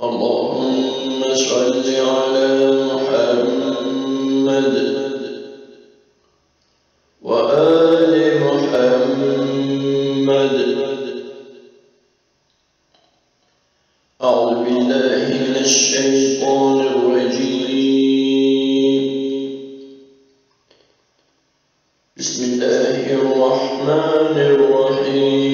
اللهم صل على محمد وآل محمد. أعوذ بالله من الشيطان الرجيم. بسم الله الرحمن الرحيم.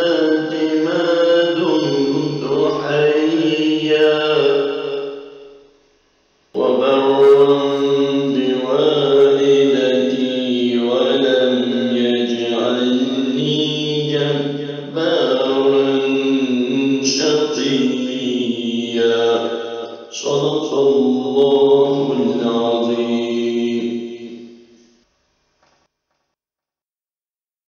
صدق الله العظيم.